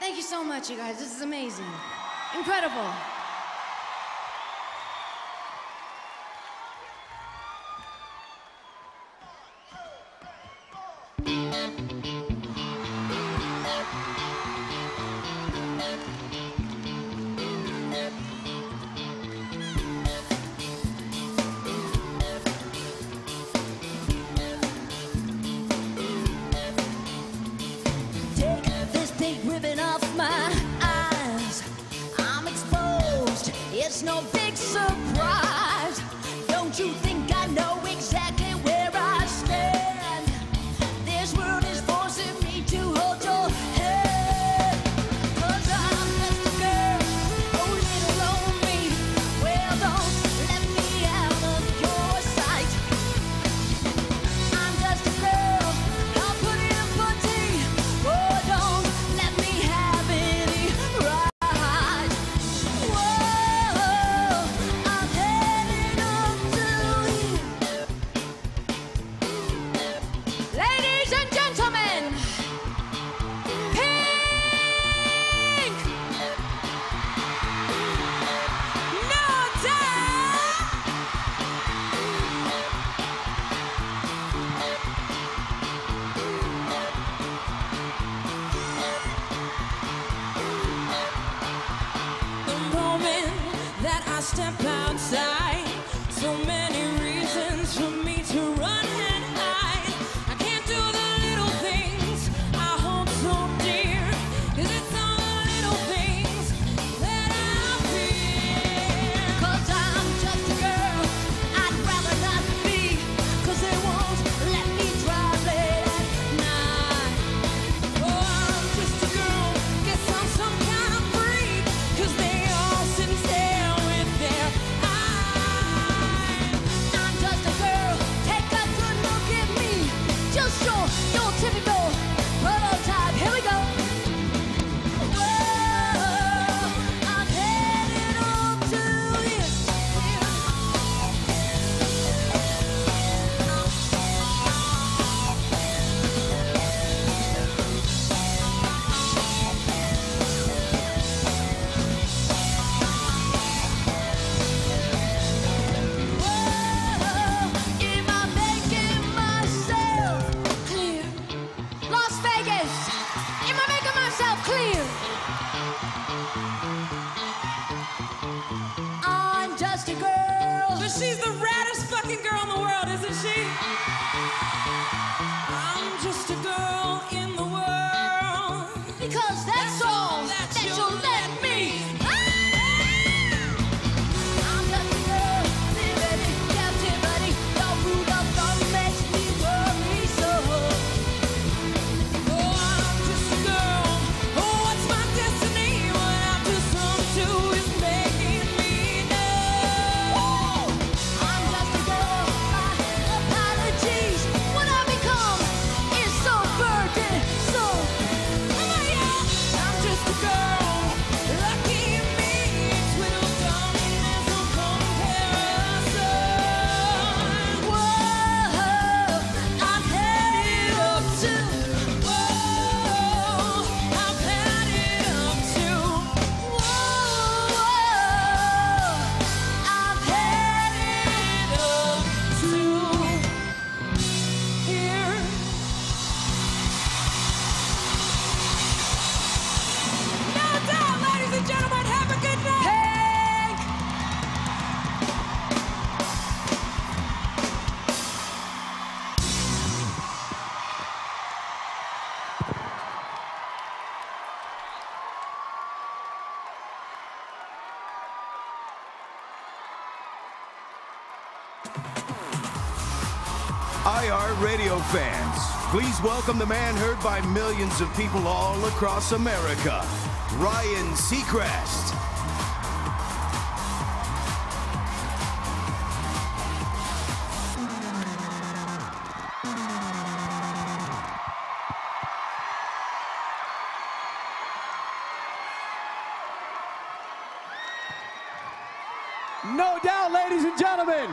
Thank you so much, you guys. This is amazing. Incredible. Thank you. no big surprise. Don't you think? step back. IR radio fans, please welcome the man heard by millions of people all across America, Ryan Seacrest. No doubt, ladies and gentlemen.